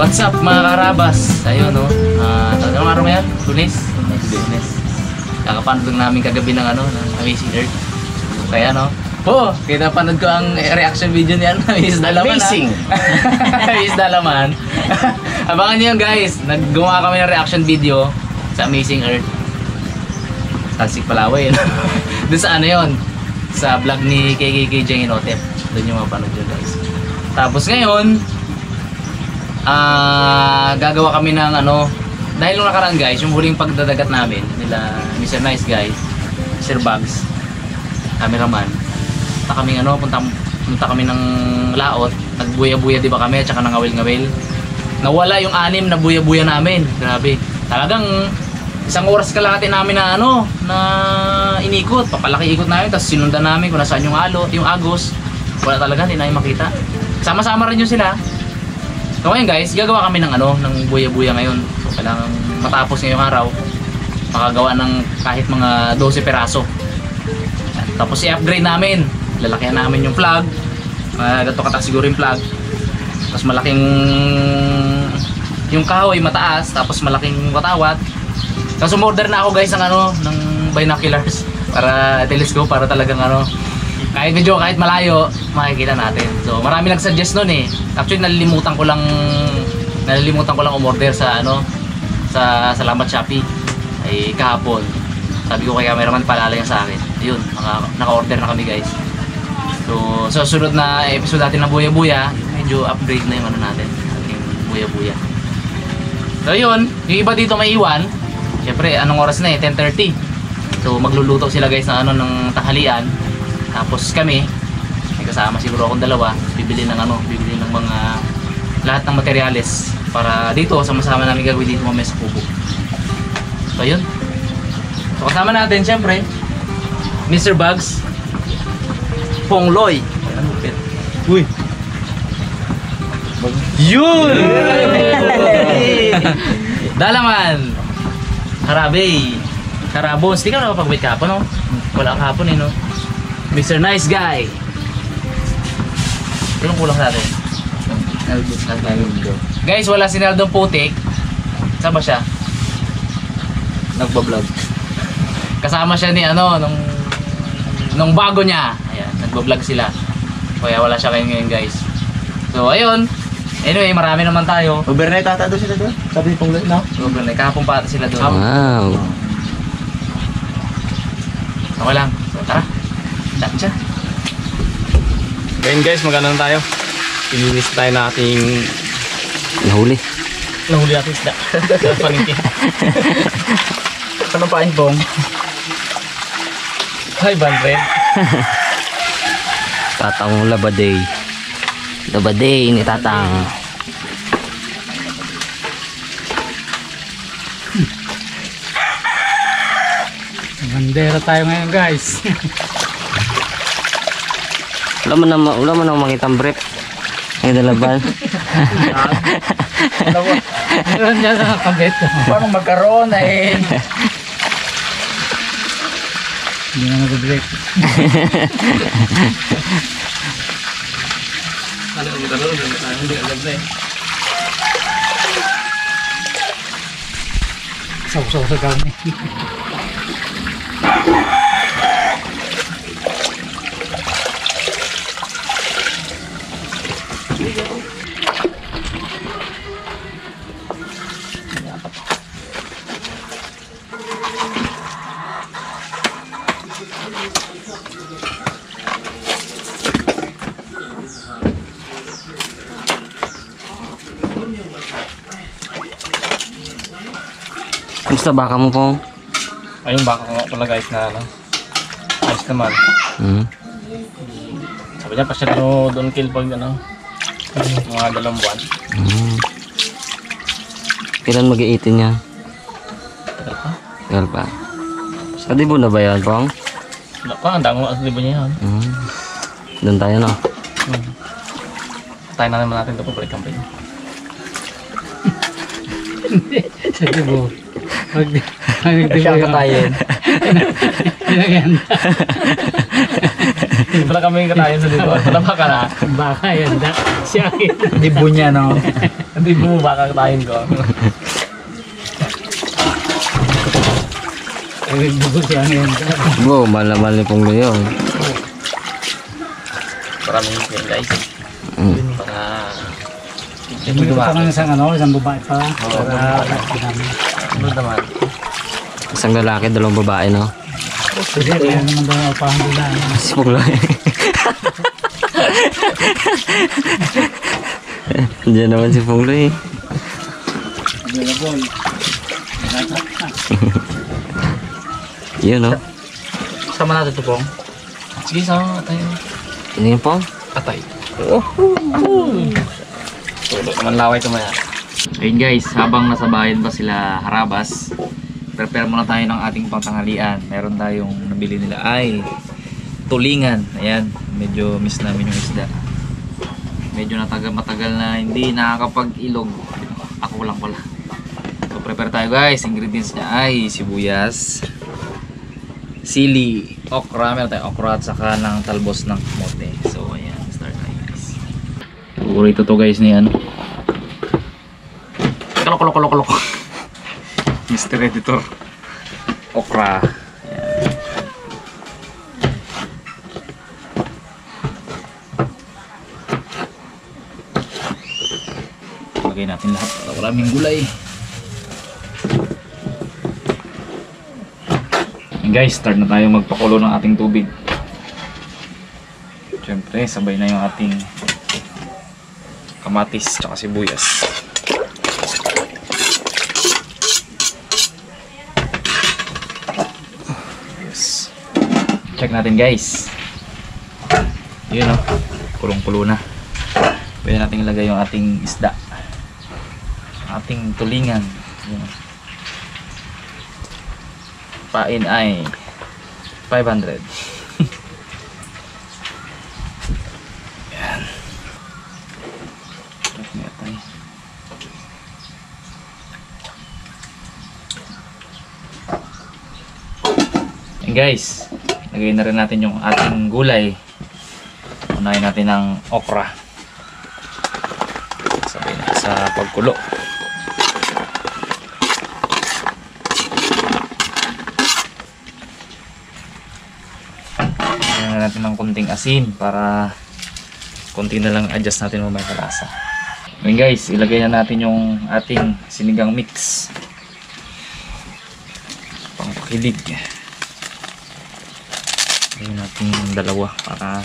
What's up mga karabas? Ayun no. Ah, uh, araw mo yan? Lunes? Lunes. Kakapanood lang namin kagabi ng ano, ng Amazing Earth. Kaya no. Po, kita panood ko ang reaction video niyan. Miss Dalaman. Amazing. Miss Dalaman. Abangan niyo guys. Naggawa kami ng reaction video sa Amazing Earth. Talsik Palaway. No? Doon sa ano yun? Sa vlog ni KKK Jenginotep. Doon yung mapanood yun guys. Tapos ngayon, ah gagawa kami ng ano dahil nung nakaraan guys yung huling pagdadagat namin nila Mr. Nice Guy Sir Bugs cameraman punta kami ano punta, punta kami ng laot nagbuya-buya di ba kami at saka nangawil-ngawil nawala yung anim na buya-buya namin grabe talagang isang oras kalahati namin na ano na inikot papalaki ikot namin tapos sinundan namin kung nasaan yung alo yung agos wala talaga hindi namin makita sama-sama rin yun sila So ngayon guys, gagawa kami ng ano, ng buya-buya ngayon. So kailangan matapos ngayong araw, makagawa ng kahit mga 12 peraso. Tapos i-upgrade namin. Lalakihan namin yung plug. Uh, gato kata siguro yung plug. Tapos malaking yung kahoy mataas, tapos malaking watawat. Tapos umorder na ako guys ng ano, ng binoculars para telescope para talagang ano, kahit medyo kahit malayo makikita natin. So marami nag-suggest nun eh. Actually nalilimutan ko lang nalilimutan ko lang umorder sa ano sa Salamat Shopee. Ay kahapon. Sabi ko kay cameraman paalala niya sa akin. Yun naka, naka-order na kami guys. So sa sunod na episode natin ng Buya Buya medyo upgrade na yung ano natin ating Buya Buya so yun yung iba dito may iwan syempre anong oras na eh 10.30 so magluluto sila guys ng ano ng tanghalian tapos kami, may kasama siguro akong dalawa, bibili ng ano, bibili ng mga lahat ng materyales para dito sama-sama namin gagawin dito mamaya sa kubo. So yun. So kasama natin syempre Mr. Bugs Pong Loy. Ano pet? Uy. Yun! Dalaman. Karabay. Karabons. Di ka nakapag-wait kahapon, no? Wala kahapon eh, no? Mr. Nice Guy. Ilang kulang sa atin? Guys, wala si Naldong Putik. Saan ba siya? Nagbablog. Kasama siya ni ano, nung nung bago niya. Ayan, nagbablog sila. Kaya wala siya kayo ngayon guys. So, ayun. Anyway, marami naman tayo. Overnight ata doon sila doon. Sabi ni Pongloy, no? Sobrang na, kahapon pa ata sila doon. Wow. Okay lang. So, tara. Siya. Ngayon guys, maganda na tayo. Ilinis tayo na ating Nahuli. nahuli natin isda. Sa paningki. Ano pa bong? Hi, Bandred. Tatang labaday. Labaday ni Tatang. Bandera tayo ngayon guys. Wala mo na, wala mo na makitang brief. Ay dalaban. Meron dyan na kabit. Paano magkaroon eh? Hindi na mag-break. Ano magkaroon? Hindi alam na eh. Saw-saw sa gawin. Kamusta baka mo pong? Ayun, baka ko nga pala guys na ano. Ayos naman. Hmm. Sabi niya, pa siya no, doon kill pag ano. Mga dalawang buwan. Hmm. Kailan mag-i-18 niya? Tagal pa. Tagal pa. Sa dibo na ba yan, Pong? Wala pa, ang dami ang libo niya yan. Hmm. Doon tayo na. Hmm. Tayo na naman natin ito pabalik campaign. Sige po. Pag yung katayin. pinagyan. Wala kami katayin sa dito. Wala ba ka na? Baka yan. Siya. Dibo niya, no? Hindi mo baka katayin ko. Bo, malamal ni Pong yun. Maraming yun, guys. Mm. Para... May pa nga isang ano, isang babae pa. Para namin. Ano naman? Isang lalaki, dalawang babae, no? Kasi kaya naman daw ang upahan nila. Si Pong Loy. Diyan naman si Pong Loy. Yun, no? Sama natin ito pong. Sige, sama tayo. Ano yun, Pong? Patay. Tulo naman laway ito maya. Ayun guys, habang nasa bayan pa sila harabas, prepare muna tayo ng ating pantanghalian. Meron tayong nabili nila ay tulingan. Ayan, medyo miss namin yung isda. Medyo natagal matagal na hindi nakakapag-ilog. Ako lang pala. So prepare tayo guys. Ingredients niya ay sibuyas, sili, okra, meron tayong okra at saka ng talbos ng kamote. So ayan, start tayo guys. Paborito to guys ni ano. Kalok. Mr. Editor. Okra. Ayan. Lagay natin lahat. Maraming gulay. And guys, start na tayo magpakulo ng ating tubig. Siyempre, sabay na yung ating kamatis tsaka sibuyas. Check natin guys. Yun o. Kulong-kulo na. Pwede natin ilagay yung ating isda. Ating tulingan. Yun. Pain ay 500. Yan. Check natin. And guys, lagay na rin natin yung ating gulay. Unahin natin ng okra. Sabay na sa pagkulo. Lagyan na natin ng konting asin para konti na lang adjust natin mamaya sa lasa. Ngayon guys, ilagay na natin yung ating sinigang mix. Pangpakilig. Lagyan natin dalawa para.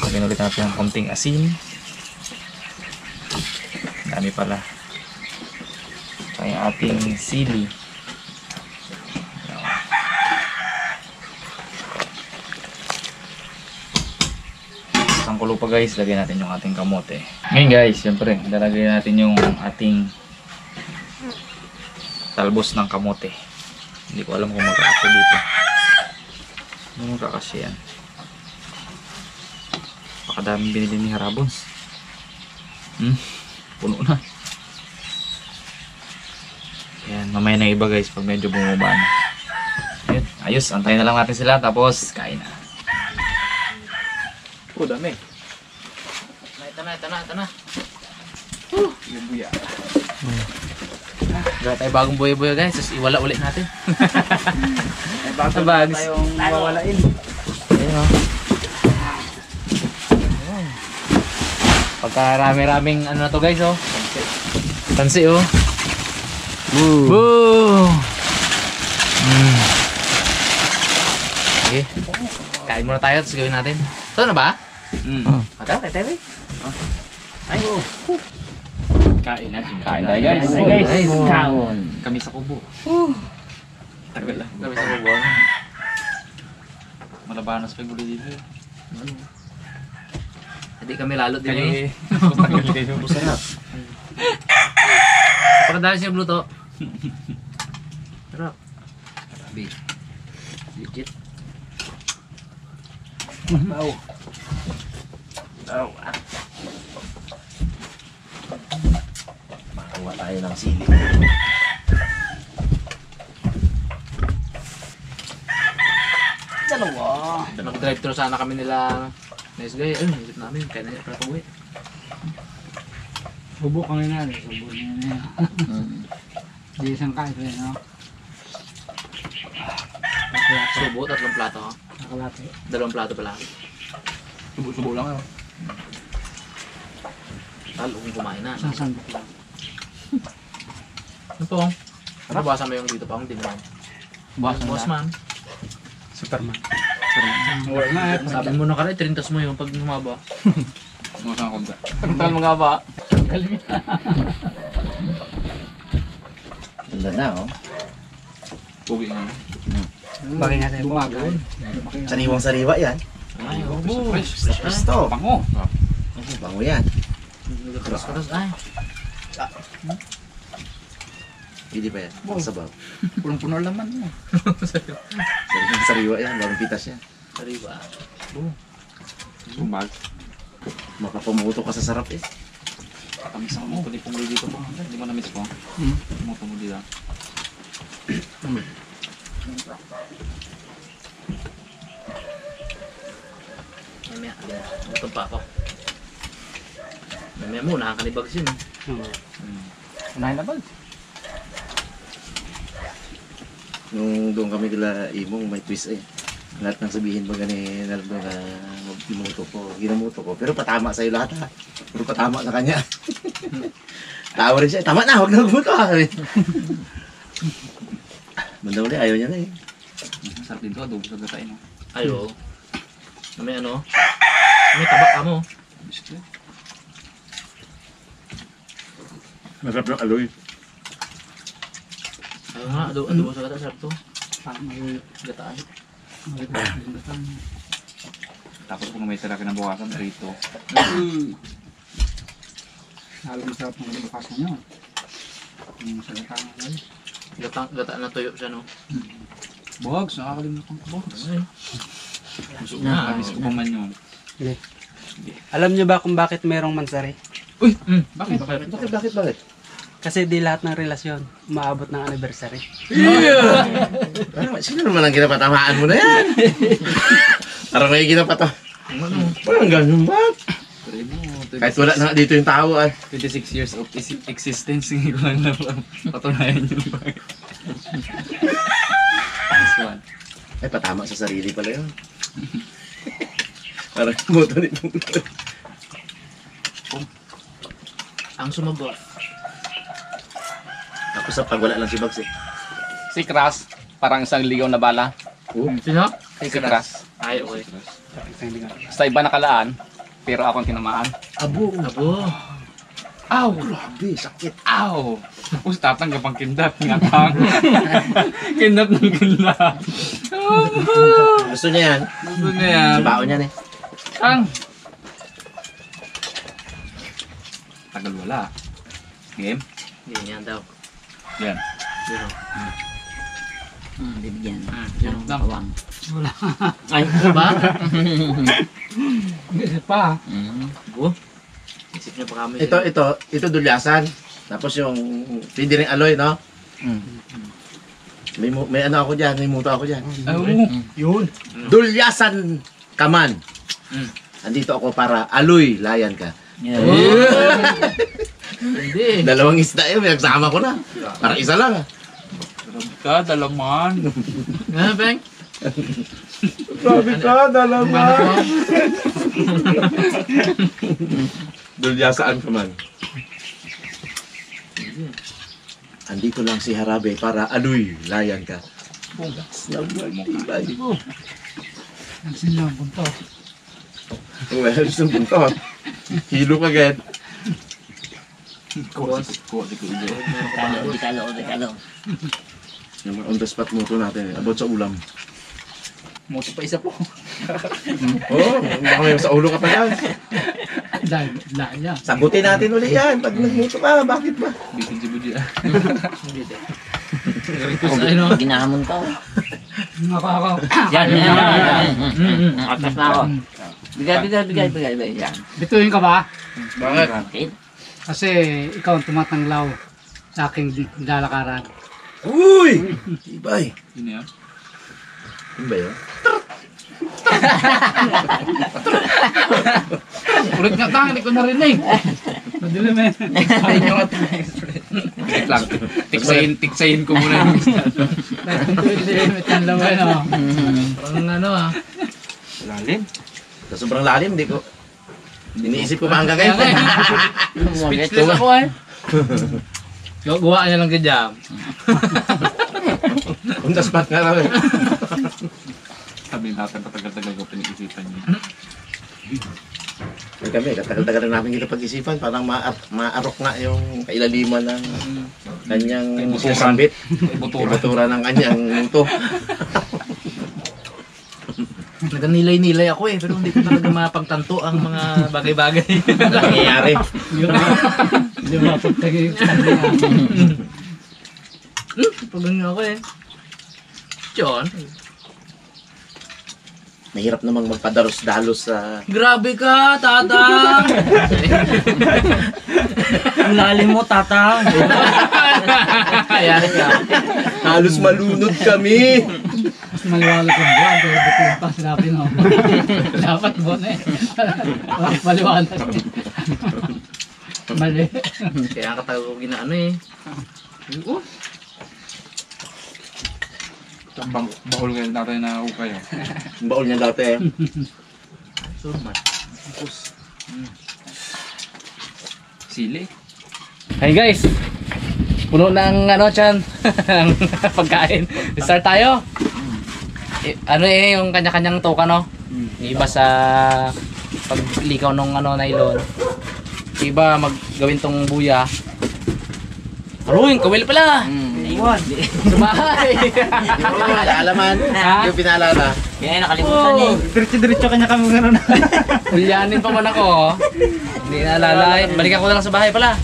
Lagyan ulit natin ng konting asin. Dami pala. Yung ating sili. Isang kulo pa guys, lagyan natin yung ating kamote. Ngayon guys, syempre, lalagay natin yung ating talbos ng kamote. Hindi ko alam kung magkakasya dito. Ano magkakasya yan? Pakadaming binili ni Harabons. Hmm, puno na. Ayan, mamaya na iba guys pag medyo bumaba na. Ayun, ayos, antayin na lang natin sila tapos kain na. Oh, dami. Ito na, ito na, ito na. Yung buya. Gaya tayo bagong buya-buya guys, tapos iwala ulit natin. Ay, bago Sa bags. tayong mawawalain. Ayun o. Ayun. Pagka rami-raming ano na to guys oh. Tansi oh. Woo! Boom! Mm. Okay. Kain muna tayo, tapos gawin natin. Ito na ba? Mm. Oh. Ito, ito, ito. Ay, Kain natin. Kain tayo, guys. Ay, guys. Kaon. kami sa kubo. Tagal lang. Kami sa kubo. Malabanas pa yung gulo dito. eh. Hindi kami lalo din eh. Tagal kayo yung sarap. Pagkadali siya bluto. Sarap. Grabe. Legit. Wow. Kuha tayo ng sili. Dalawa. Nag-drive-thru sana kami nila. Nice guy. Ayun, isip namin. Kaya na pala pauwi. Subo kami na. Subo na yun. Di isang kain rin, no? Subo, tatlong plato. Nakalate. Dalawang plato pala. Subo-subo lang yun. Talo kung kumain na. Isang sandok lang. Ano po? Ano basa mo yung dito pa? Hindi naman. Boss, Boss man. Superman. Wala na eh. Sabi mo na kala, trintas mo yung pag humaba. Mga kang kumta. Tagal mo nga ba? Ganda na, oh. Pugi nga. Bakit nga tayo bumagal? Sariwang sariwa yan. Ay, obo. Fresh. Fresh. Fresh to. Pango. Bango yan. Karas-karas. Ay. Pwede pa yan. Sabaw. Punong-puno laman mo. Sariwang sariwa yan. Bagong pitas yan. Sariwa. Sumag. Makapamuto ka sa sarap eh. Kami sa mo. Pwede pong dito po. Hindi mo na-miss po. Hmm. Tumuto mo dito. Mamaya. Gutom pa ako. Mamaya mo, nakakalibags yun. Unahin na ba? Nung doon kami kila Imong, may twist eh. Lahat ng sabihin ba gani Naldo na ginuto ko, ginuto ko. Pero patama sa'yo lahat ha. Pero patama sa kanya. Tawa rin siya, tama na, huwag na magbuto ha. Banda uli, ayaw niya na eh. Sarap dito. Adobo sa gatain mo. Ay, oo. Mamaya ano? May tabak ka mo. Masarap yung aloy. Nga, ado, adobo sa gata, sarap to. May Gataan. Tapos kung may tira kinabukasan, rito. Lalo masarap ng bukasan nyo. Yung salita nga lang. Gataan, gataan na tuyo siya, no? Bogs, nakakalimutan ko bogs. Gusto ko na. Miss ko pa man yun. Alam niyo ba kung bakit merong mansari? Uy! Mm. Bakit? Bakit? Bakit, bakit, bakit? Kasi di lahat ng relasyon umaabot ng anniversary. Ano, sino naman ang ginapatamaan mo na yan? Parang may ginapata. Ano? Parang ganun ba? Kahit wala na nga dito yung tao ah. 26 years of is- existence, hindi ko lang na patunayan yung bagay. This one. Ay, patama sa sarili pala yun. Parang moto ni Pungloy. Ang sumagot. Ako sa pag wala lang si Bugs eh. Si Crass, parang isang ligaw na bala. Sino? Si Crass. Ay, okay. Sa iba nakalaan, pero ako ang tinamaan. Abo. Abo. Aw, grabe, sakit. Ow! Tapos tatanggap ang kindat. Ngatang. kindat ng kindat. Gusto niya yan. Gusto na yan. Sa baon yan eh. Ang! Tagal wala. Game? Ganyan daw. Yan. Yun, oh. bibigyan. Mm, yun. Lang. Bawang. Ay, ano ba? Hindi pa. Mm. Abo. Isip niya pa kami. Ito, ito, ito dulyasan. Tapos yung pwede rin aloy, no? May, mu- may ano ako dyan, may muto ako dyan. Oh. Yun. Dulyasan kaman. Mm. Andito ako para aloy, layan ka. Hindi. Dalawang isda yun, nagsama ko na. Parang isa lang ah. Ka, dalaman. Nga, Beng? Grabe ka, dalawa. Ano? Dulyasaan ka man. Andito lang si Harabe para aloy, layan ka. Ang sinyang punto. Well, gusto mo to. Hilo ka agad. Kuha si Kuha si Kuya. Kalo, di kalo, di kalo. Yung on the spot moto natin eh. About sa ulam. Moto pa isa po. Oo, oh, baka may sa ulo ka pa yan. Dahil, dahil yan. Sagutin natin uli yan. Pag nagmuto ka, bakit ba? Bitin si Budi ah. Hindi. Request ay, no? Ginahamon ka. oh. Ako. Yan, yan, yan. yan. Mm, mm. Atas na ako. Bigay, bigay, bigay, bigay, bigay. Yan. Bituin ka ba? Bakit? Bakit? Kasi ikaw ang tumatanglaw. sa aking lalakaran. Uy! Ibay. Yun yan. Yun ba yun? Ulit nga tang, hindi ko narinig. Madilim eh. Wait lang. Tiksayin, tiksayin ko muna yung Limit ang laman oh. Parang ano ah. Sa sobrang lalim, hindi ko. Iniisip ko pa hanggang Kaya ngayon. nga. Speechless ako eh. Gawa niya lang kaya On the spot nga raw eh. Sabihin natin patagal-tagal ko pinag-isipan niya. Kami, katagal-tagal na namin ito pag-isipan. Parang ma maarok nga yung kailaliman ng kanyang sinasambit. Butura. Ibatura ng kanyang muto. Naganilay-nilay ako eh, pero hindi ko talaga mapagtanto ang mga bagay-bagay. Nangyayari. Hindi mo mapagtagay yung sabi nga. Pag ganyan ako eh. John, Mahirap namang magpadalos-dalos sa... grabe ka, tatang! Ang lalim mo, tata. Ayan ka. Halos malunod kami! Mas maliwanag yung buwan. Pero buti yung pa sinabi mo. Dapat buwan eh. Mas maliwanag. Mali. Kaya katagal ko ginaano eh. Oh, Bang, bahol kayo natin na ukay. oh. Ang baol niya dati eh. so man. Pus. Sili. Hey guys! Puno ng ano chan, ang pagkain. Start tayo. Ano eh, yung kanya-kanyang toka no? Yung Iba sa paglikaw ng ano nylon. Iba maggawin tong buya. Aruin, kawil pala! Sumahay! Yung pinaalalaman, yung pinaalala. Kaya nakalimutan eh. Diretso-diretso kanya kami gano'n. Ulyanin pa man ako. oh. Hindi naalala. eh. Balikan ko na lang sa bahay pala.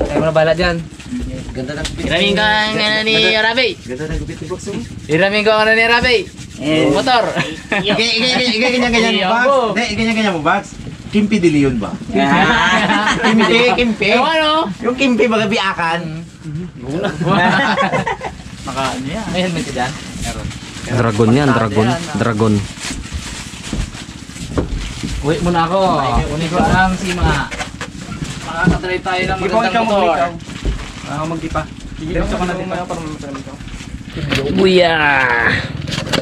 Kaya mo na bala dyan. Ganda ng gupit. Iramin ka ang ano ni Rabi. Ganda ng gupit ni Box. oh. Iramin ko ang ano ni Rabi. Motor. Ganyan-ganyan mo. Hindi, ganyan-ganyan mo, Bax. Kimpi de Leon ba? Kimpi, Kimpi. Ewan ano? Yung Kimpi, baga biakan. Maka ano yan? May helmet ka dyan? Meron. Dragon yan, dragon. Dragon. Uwi muna ako. Kunin ko ang sima. Makakatry tayo ng magandang motor. Ako magdipa. Diretso ka na din pa. Para masalam ikaw. Buya!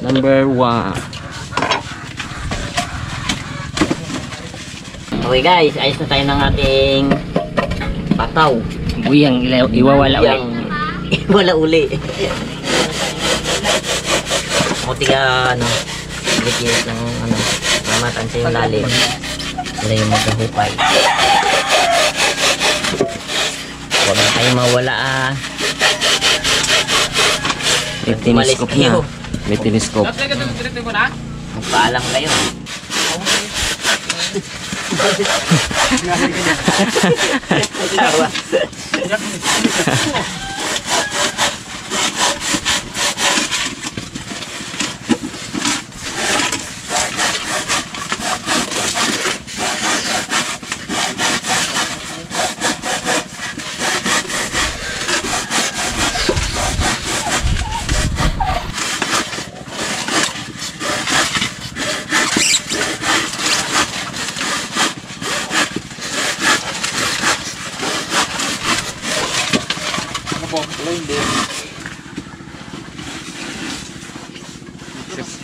Number one. Okay guys, ayos na tayo ng ating pataw. Buyang iwawala uli. Iwala uli. Muti ka ano, likilis ng ano, mamatan sa yung lalim. Sila yung magkahupay. Tayo mawala ah. May tiniscope na. May tiniscope. Magpaalam kayo. Tawa.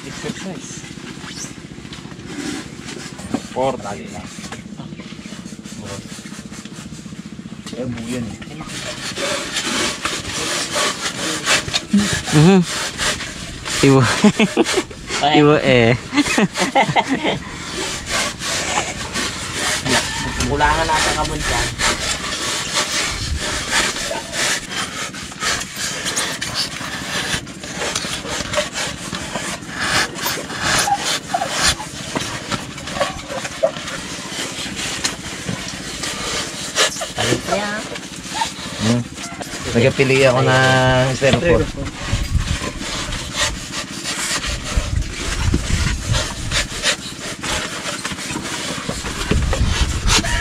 Exercise. Four, tali lang. Eh, buyan eh. Mhm. Iwo. Iwo eh. Kulangan natin kabon dyan. Talit na yan. Nagpili ako ng styrofoam.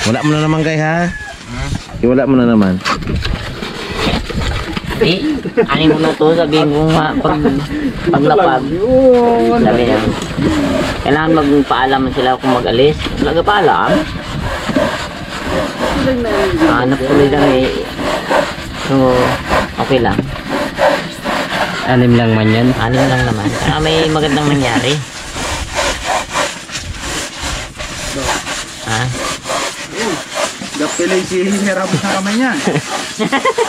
Wala mo na naman guys ha? Iwala mo na naman. Di, aning mo na to, sabihin ko nga, pag, paglapag, sabi niya, kailangan magpaalam sila kung mag-alis. Talaga paalam. Hanap tuloy lang eh. So, okay lang. Anim lang man yan. Anim lang naman. Saka may magandang nangyari. Ha? Gapilay si Hirap sa kamay niya.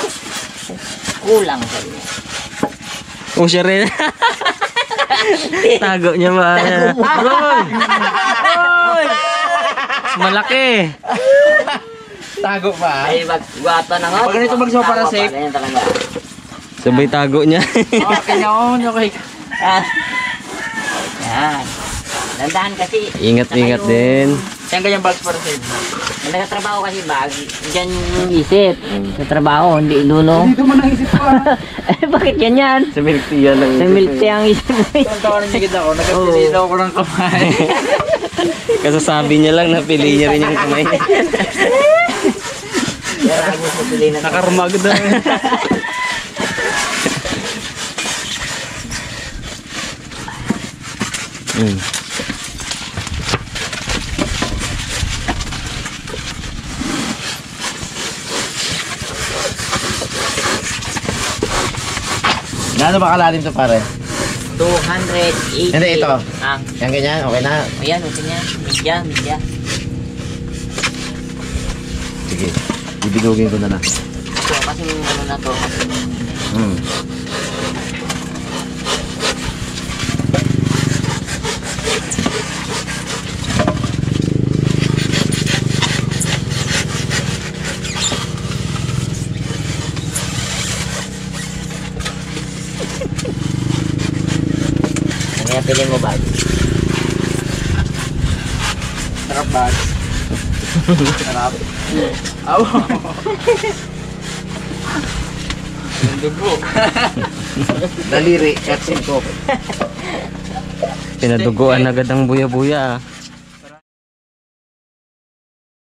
Kulang sa iyo. Oh, siya rin. Tago niya ba? Roy! Roy! Malaki. Tago pa. Ay, magwata na nga. Pag ganito para Tama safe. yan talaga. Sabay tago niya. Oh, kanya ko, okay. Ah. Yan. Dandahan kasi. Ingat-ingat yung- din. Yan kanyang bags para sa'yo. Nagtatrabaho kasi bag, dyan yung isip. Sa trabaho, hindi dulo. Dito mo nang isip ko ah. eh, bakit ganyan? Sa milk tea yan lang. Sa milk tea ang isip. Ang tawanan niya kita ako, nagkapili daw ako ng kamay. Kasasabi niya lang na pili niya rin yung kamay. Na Nakarmag daw. Mm. Gaano ba kalalim to pare? 280. Hindi, ito. Ah, Yan ganyan, okay na. ayan, okay niya. Media, media. Sige, bibidugin ko na lang. Ito, kasi ano na to. Hmm. Pili mo bag? Sarap bags. Sarap. Aw. Yung dugo. Daliri, katsin ko. Pinaduguan agad ang buya-buya ah.